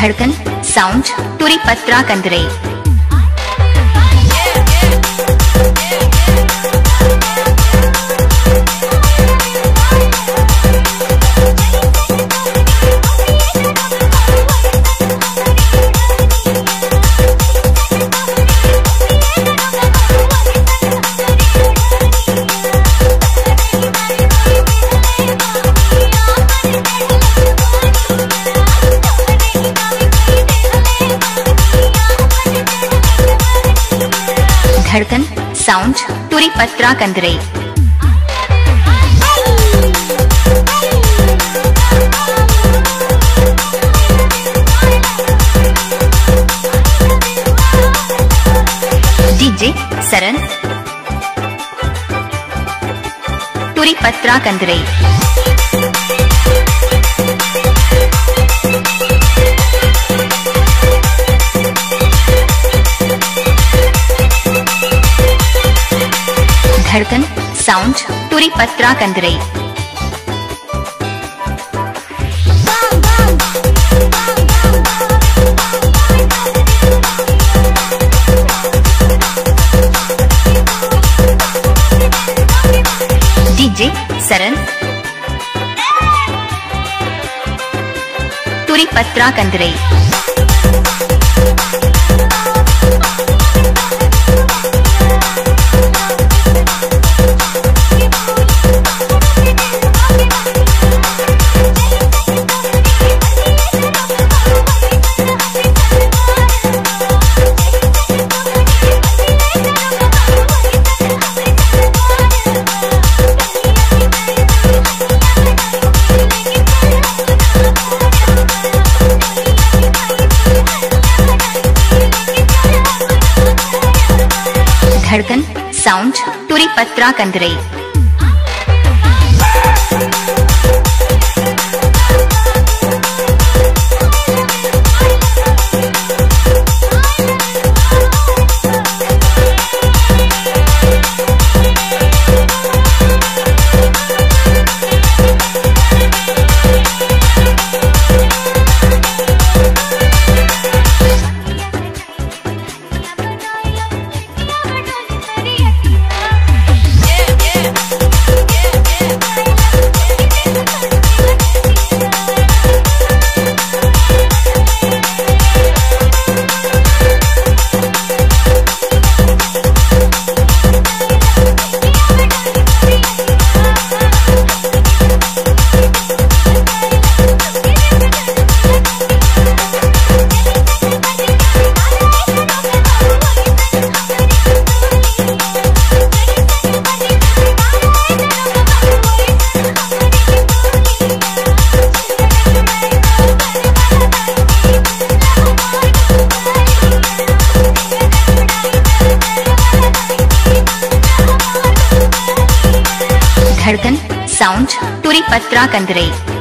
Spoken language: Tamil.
धड़कन साउंड टूरी पत्रा कंदरे धड़कन साउंड टूरी पत्रा कंदरे डीजे सरन टूरी पत्रा कंदरे அழகன் sound Turipatra Kandrei DJ Saran Turipatra Kandrei Sound Turi Patra Kandrei. धड़कन साउंड टूरी पत्रा कंदरे